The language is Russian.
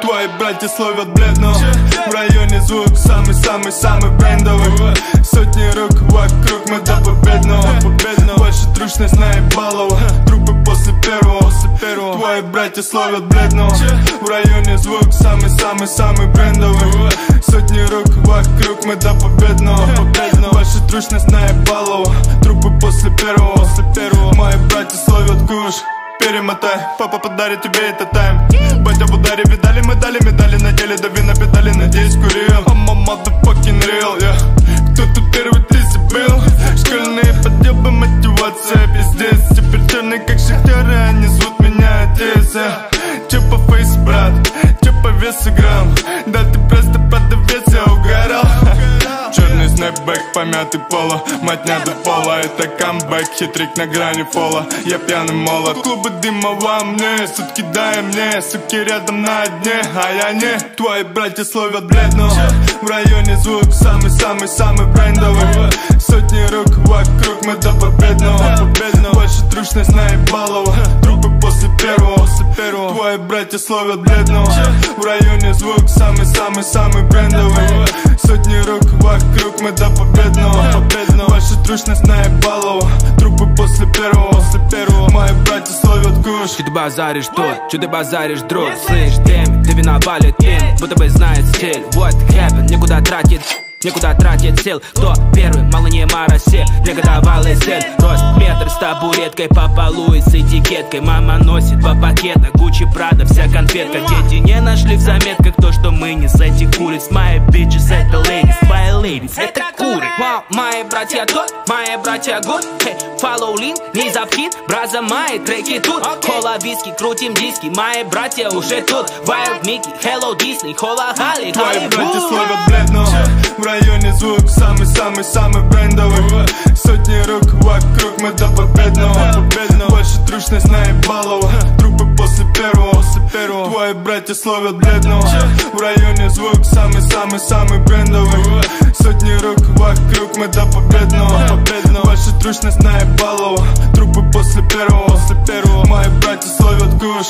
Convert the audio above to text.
Твои братья словят бледно. В районе звук самый-самый-самый брендовый. Сотни рук вокруг, мы до победного. Больше трушность наебалова Братья словят бледно В районе звук самый-самый-самый брендовый. Сотни рук вокруг, мы до победного. Больше трушность наебалова Трупы после первого. Мои братья словят куш. Перемотай, папа подарит тебе это тайм. Батя в ударе, видали медали, медали. На деле Дави на педали, надеюсь курил I'm грамм Да ты просто продавец, я угорал. Черный снэпбэк, помятый поло. Мать не до пола, это камбэк. Хитрик на грани фола. Я пьяный молод Клубы дыма во мне. Сутки дай мне. Суки рядом на дне. А я не. Твои братья словят бледно В районе звук Самый-самый-самый брендовый. Сотни рук вокруг Мы до Братья словят бледного. В районе звук Самый-самый-самый брендовый. Сотни рук вокруг, мы до победного. Больше трушность наебалова Трупы после первого, после первого. Мои братья словят куш Че ты базаришь тут, че ты базаришь друг Слышь, Дэми, ты виновалит им Будто бы знает стиль. What happened, никуда тратит Некуда тратит сил, кто первый, мало не марасе Негодовалый цель, рост табуреткой По полу и с этикеткой. Мама носит два пакета, Гуччи, Прада, вся конфетка. Дети не нашли в заметках то, что мы не с этих улиц. Мои bitches это ladies, твои ladies это куры. Мои братья тут, мои братья hey, Follow link, не запхит, браза мои треки тут. Кола, виски, крутим диски, мои братья уже тут. Wild Mickey, Hello Disney, Хола, Холли, Твои братья словят бледно В районе звук самый-самый-самый брендовый. Сотни рук вокруг, мы до победного. Больше трушность наебалова Трупы после первого. Твои братья словят бледного. В районе звук самый-самый-самый брендовый. Сотни рук вокруг, мы до победного. Больше трушность наебалова Трупы после первого. Мои братья словят куш